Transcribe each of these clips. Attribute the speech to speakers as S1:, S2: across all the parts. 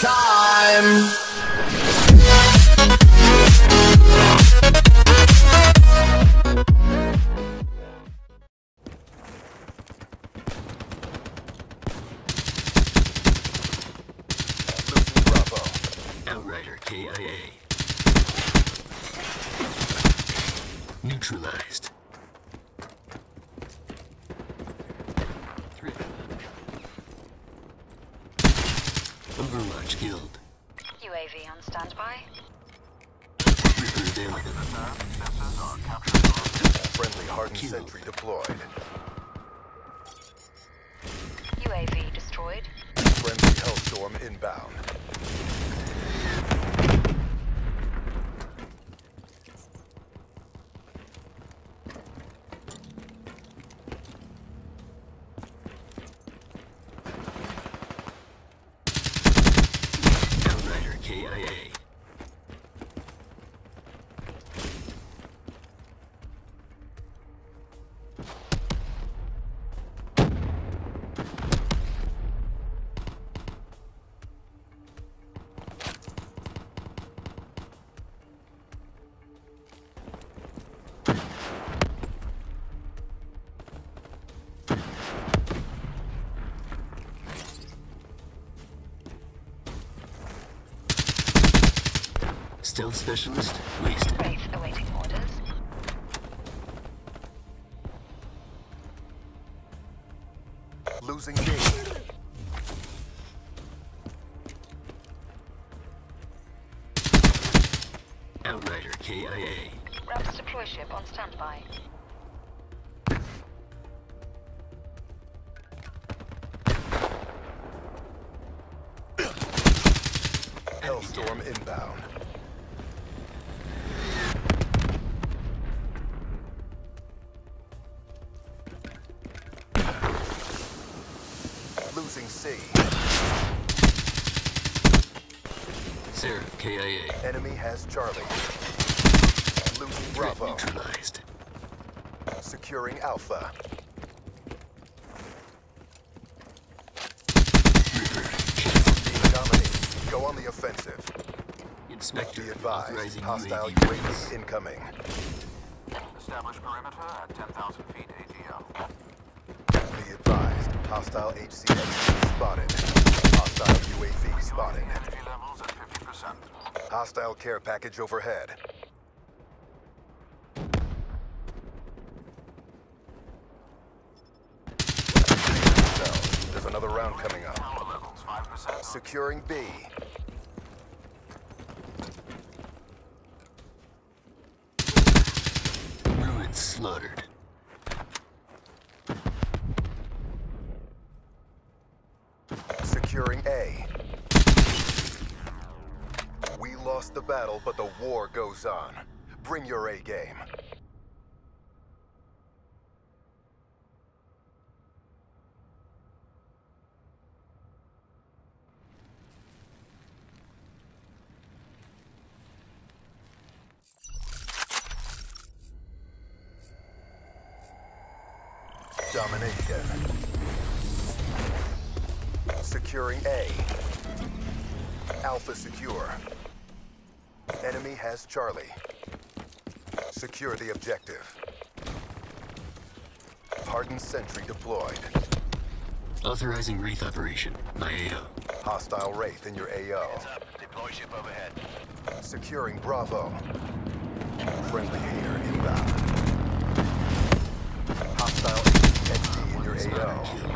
S1: time.
S2: KIA. Neutralized. Overwatch killed.
S3: UAV on standby.
S2: Reaper available.
S4: Friendly hardened
S2: Kill.
S4: sentry deployed.
S3: UAV destroyed.
S4: Friendly Hellstorm inbound.
S2: Stealth specialist wasted.
S3: Wraith awaiting orders.
S4: Losing B.
S2: Outrider KIA.
S3: Raps deploy ship on standby.
S4: Hellstorm inbound. C.
S2: Seraph KIA.
S4: Enemy has Charlie. Losing
S2: Threat
S4: Bravo.
S2: neutralized.
S4: Securing Alpha.
S2: Reaper.
S4: Go on the offensive.
S2: Inspector.
S4: Be advised.
S2: authorizing
S4: Hostile
S2: UAV
S4: UAV incoming.
S5: Establish perimeter at 10,000 feet ATL.
S4: Be advised. Hostile HCX spotted. Hostile UAV spotted.
S5: Energy levels at 50%.
S4: Hostile care package overhead. There's another round coming up.
S5: Power levels 5%.
S4: Securing B.
S2: Ruin slaughtered.
S4: Securing A. We lost the battle, but the war goes on. Bring your A game. Domination. Securing A. Alpha secure. Enemy has Charlie. Secure the objective. Hardened sentry deployed.
S2: Authorizing Wraith operation. My AO.
S4: Hostile Wraith in your AO.
S5: up. Deploy ship overhead.
S4: Securing Bravo. Friendly Hater inbound. Hostile XD in your
S2: Spotter
S4: AO.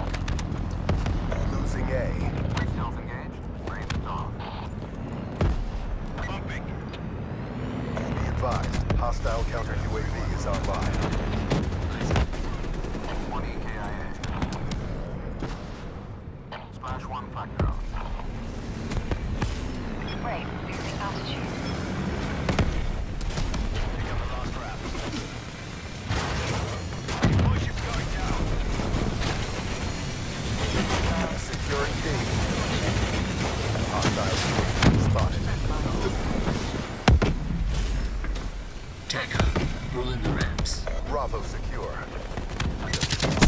S5: Bravo secure.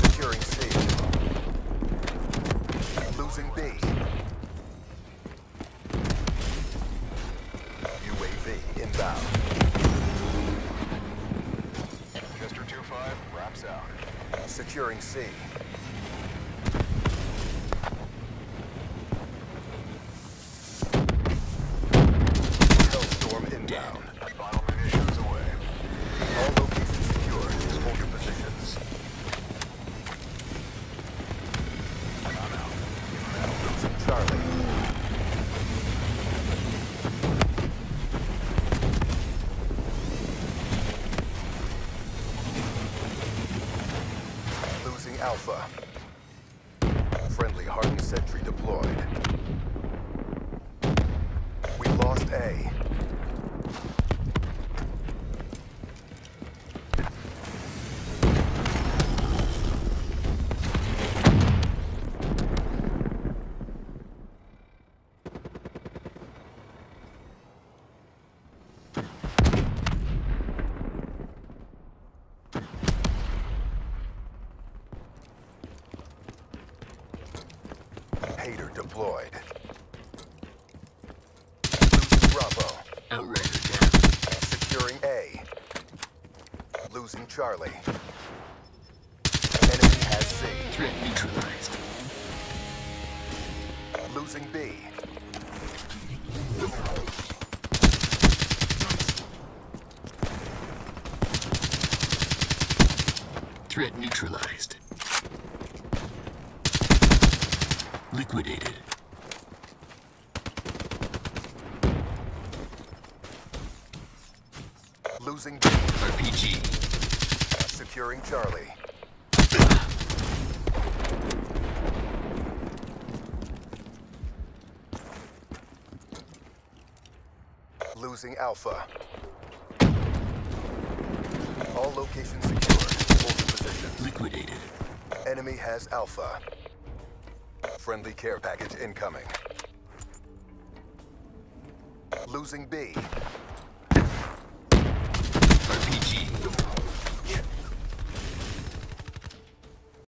S4: Securing
S2: C. Losing B.
S4: UAV inbound.
S5: Chester 2-5 wraps out.
S4: Securing C. Alpha. Friendly hardened sentry deployed. We lost A. Hater deployed. Losing
S2: Outrider down.
S4: Securing A. Losing Charlie. Enemy has C.
S2: Threat neutralized.
S4: Losing B.
S2: Threat neutralized. Liquidated.
S4: Losing B.
S2: RPG.
S4: Securing Charlie. Losing Alpha. All locations secure. Hold your positions.
S2: Liquidated.
S4: Enemy has Alpha. Friendly care package incoming. Losing B.